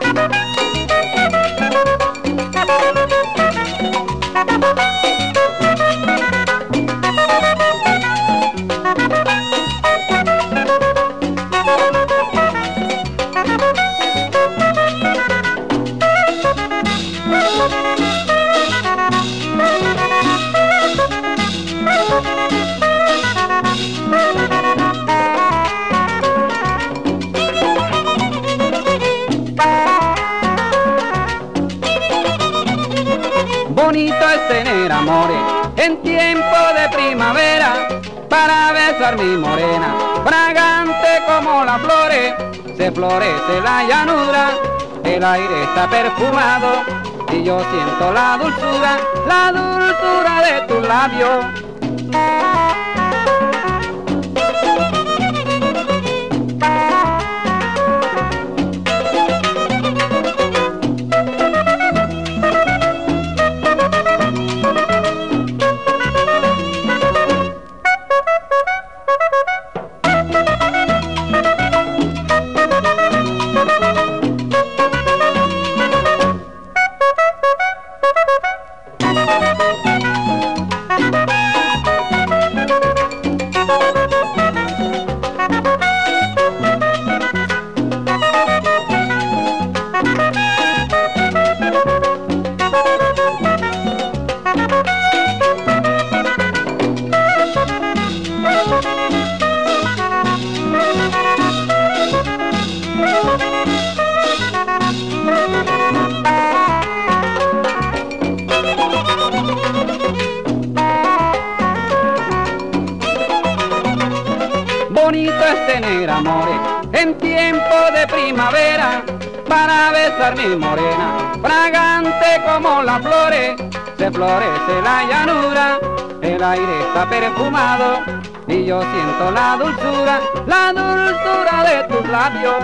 Thank you. Bonito es tener amores en tiempo de primavera para besar mi morena, fragante como las flores, se florece la llanura, el aire está perfumado y yo siento la dulzura, la dulzura de tus labios. Es tener amores en tiempo de primavera para besar mi morena, fragante como las flores, se florece la llanura, el aire está perfumado y yo siento la dulzura, la dulzura de tus labios.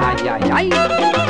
Ay, ay, ay.